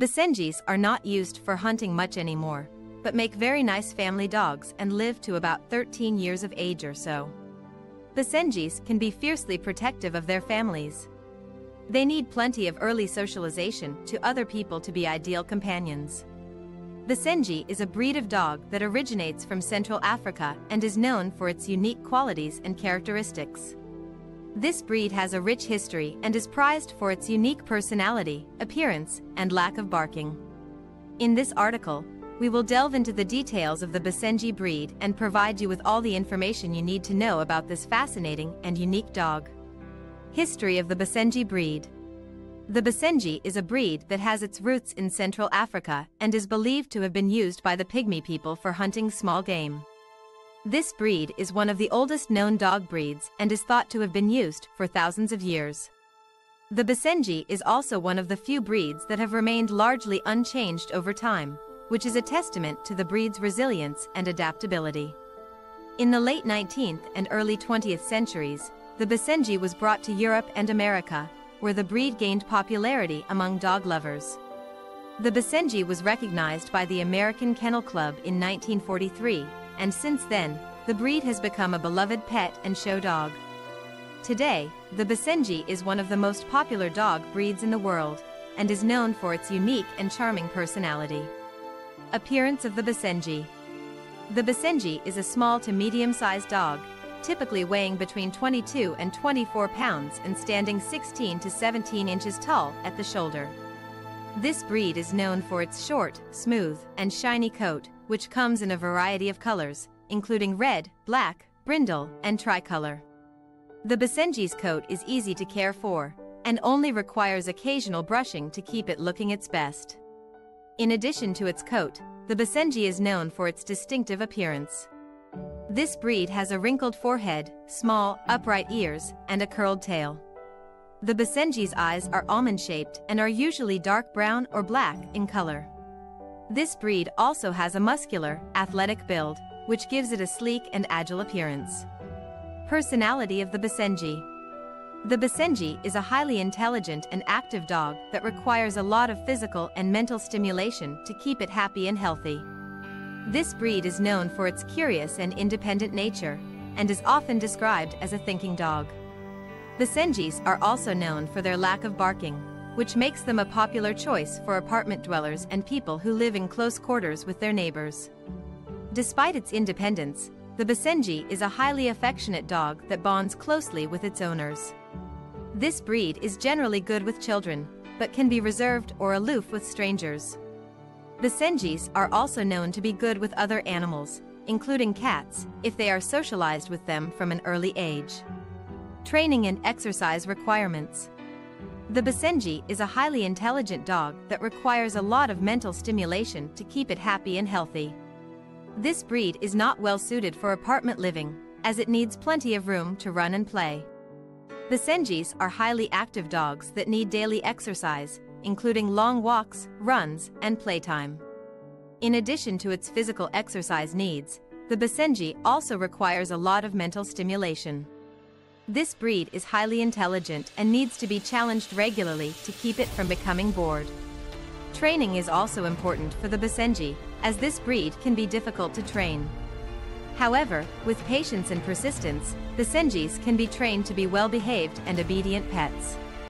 Basenjis are not used for hunting much anymore, but make very nice family dogs and live to about 13 years of age or so. Basenjis can be fiercely protective of their families. They need plenty of early socialization to other people to be ideal companions. The Basenji is a breed of dog that originates from Central Africa and is known for its unique qualities and characteristics. This breed has a rich history and is prized for its unique personality, appearance, and lack of barking. In this article, we will delve into the details of the Basenji breed and provide you with all the information you need to know about this fascinating and unique dog. History of the Basenji breed The Basenji is a breed that has its roots in Central Africa and is believed to have been used by the Pygmy people for hunting small game. This breed is one of the oldest known dog breeds and is thought to have been used for thousands of years. The Basenji is also one of the few breeds that have remained largely unchanged over time, which is a testament to the breed's resilience and adaptability. In the late 19th and early 20th centuries, the Basenji was brought to Europe and America, where the breed gained popularity among dog lovers. The Basenji was recognized by the American Kennel Club in 1943 and since then, the breed has become a beloved pet and show dog. Today, the Basenji is one of the most popular dog breeds in the world, and is known for its unique and charming personality. Appearance of the Basenji The Basenji is a small to medium-sized dog, typically weighing between 22 and 24 pounds and standing 16 to 17 inches tall at the shoulder. This breed is known for its short, smooth, and shiny coat, which comes in a variety of colors, including red, black, brindle, and tricolor. The Basenji's coat is easy to care for, and only requires occasional brushing to keep it looking its best. In addition to its coat, the Basenji is known for its distinctive appearance. This breed has a wrinkled forehead, small, upright ears, and a curled tail. The Basenji's eyes are almond-shaped and are usually dark brown or black in color. This breed also has a muscular, athletic build, which gives it a sleek and agile appearance. Personality of the Basenji The Basenji is a highly intelligent and active dog that requires a lot of physical and mental stimulation to keep it happy and healthy. This breed is known for its curious and independent nature, and is often described as a thinking dog. Basenjis are also known for their lack of barking, which makes them a popular choice for apartment dwellers and people who live in close quarters with their neighbors. Despite its independence, the Basenji is a highly affectionate dog that bonds closely with its owners. This breed is generally good with children, but can be reserved or aloof with strangers. Basenjis are also known to be good with other animals, including cats, if they are socialized with them from an early age. Training and exercise requirements. The Basenji is a highly intelligent dog that requires a lot of mental stimulation to keep it happy and healthy. This breed is not well suited for apartment living, as it needs plenty of room to run and play. The Basenjis are highly active dogs that need daily exercise, including long walks, runs, and playtime. In addition to its physical exercise needs, the Basenji also requires a lot of mental stimulation. This breed is highly intelligent and needs to be challenged regularly to keep it from becoming bored. Training is also important for the Basenji, as this breed can be difficult to train. However, with patience and persistence, Basenjis can be trained to be well-behaved and obedient pets.